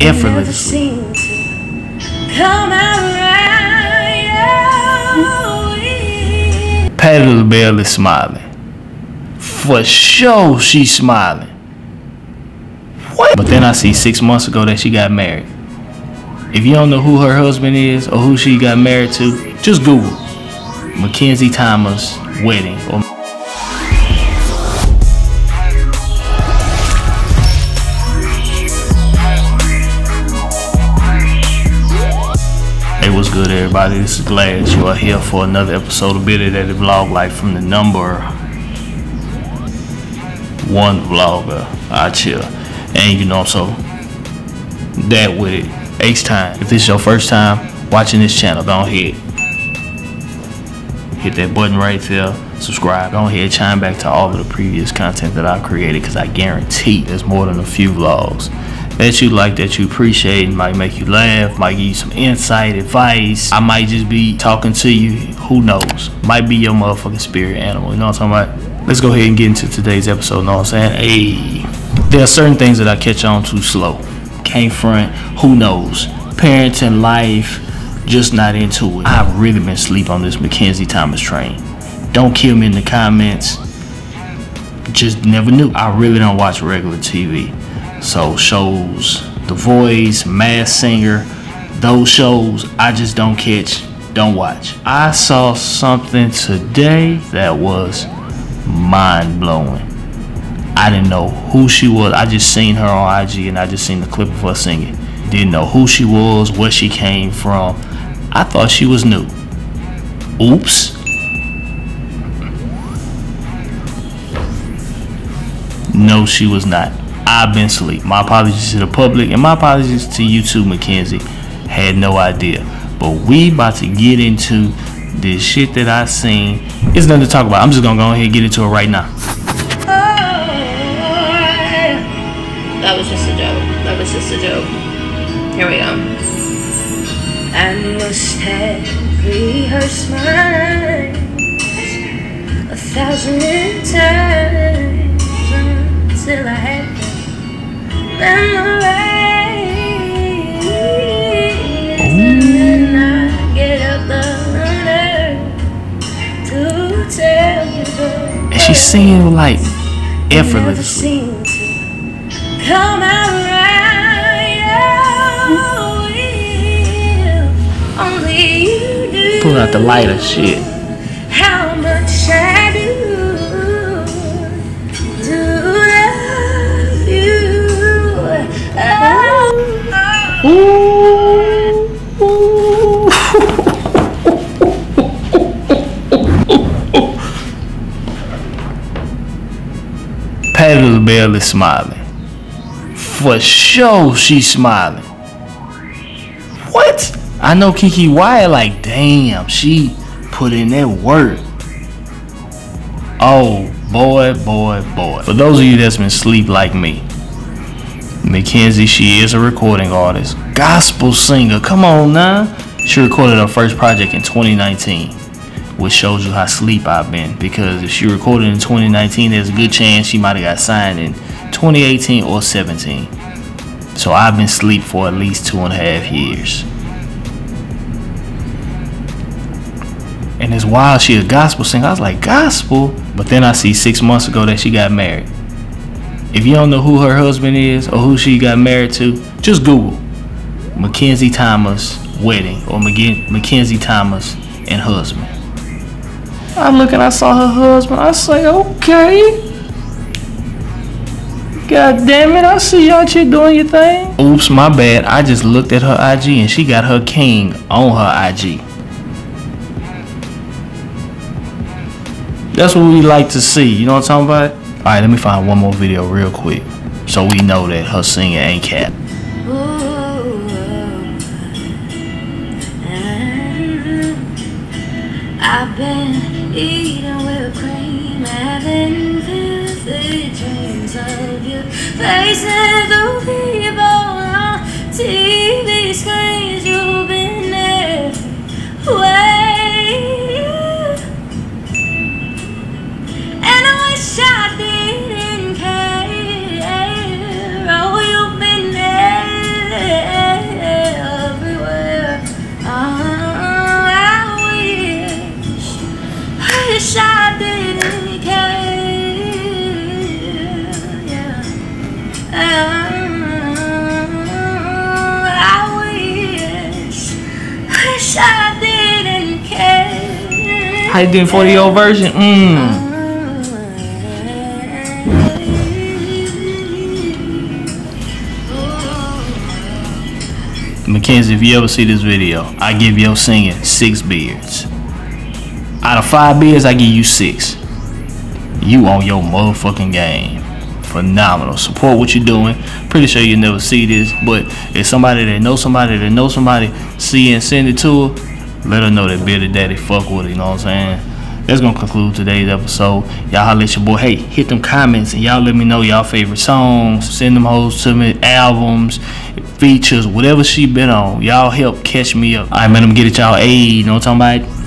effortlessly. Patti LaBelle is smiling. For sure, she's smiling. What? But then I see six months ago that she got married. If you don't know who her husband is or who she got married to, just Google MaKenzie Thomas wedding Hey, what's good, everybody? This is Glass. You are here for another episode of Billy Daddy Vlog Life from the number one vlogger. I chill. And you know, so that with it. H time. If this is your first time watching this channel, don't hit. Hit that button right there. Subscribe. Go ahead, chime back to all of the previous content that I've created because I guarantee there's more than a few vlogs that you like, that you appreciate, might make you laugh, might give you some insight, advice. I might just be talking to you. Who knows? Might be your motherfucking spirit animal. You know what I'm talking about? Let's go ahead and get into today's episode. You know what I'm saying? Hey, there are certain things that I catch on too slow. Can't front. Who knows? Parents Parenting, life, just not into it. I've really been sleep on this MaKenzie Thomas train. Don't kill me in the comments. Just never knew. I really don't watch regular TV. So shows The Voice, Masked Singer, those shows I just don't catch, don't watch. I saw something today that was mind blowing. I didn't know who she was. I just seen her on IG and I just seen the clip of her singing. Didn't know who she was, where she came from. I thought she was new. Oops. No, she was not. I've been asleep. My apologies to the public and my apologies to you too, MaKenzie. Had no idea. But we about to get into this shit that I seen. It's nothing to talk about. I'm just gonna go ahead and get into it right now. That was just a joke. That was just a joke. Here we go. I must have rehearsed mine a thousand times And like effortlessly. come out right. Oh, if only you do. Pulling out the lighter shit. How much I do, do love you. Oh, oh. Ooh. Is smiling. For sure, she's smiling. What? I know Keke Wyatt, like, damn, she put in that work. Oh, boy, boy, boy. For those of you that's been sleep like me, MaKenzie, she is a recording artist, gospel singer. Come on now. She recorded her first project in 2019, which shows you how sleep I've been. Because if she recorded in 2019, there's a good chance she might have got signed in 2018 or 17. So I've been asleep for at least two and a half years. And it's wild she a gospel singer. I was like, gospel? But then I see six months ago that she got married. If you don't know who her husband is or who she got married to, just Google MaKenzie Thomas wedding or Macken- MaKenzie Thomas and husband. I look and I saw her husband. I say, okay. God damn it, I see y'all chick doing your thing. Oops, my bad. I just looked at her IG and she got her king on her IG. That's what we like to see. You know what I'm talking about? All right, let me find one more video real quick, so we know that her singing ain't cap. I've been eating whipped cream, having vivid dreams of you. Facing the wish I didn't care. How you doing 40 year old version? Mmm. MaKenzie, if you ever see this video, I give your singing six beards. Out of five beards, I give you six. You on your motherfucking game. Phenomenal. Support what you're doing. Pretty sure you'll never see this, but if somebody that knows somebody that knows somebody see and send it to her, let her know that Bearded Daddy fuck with her, you know what I'm saying? That's gonna conclude today's episode. Y'all at your boy. Hey, hit them comments and y'all let me know y'all favorite songs. Send them hoes to me, albums, features, whatever she been on. Y'all help catch me up. Alright, man, I'm get it y'all. Hey, you know what I'm talking about?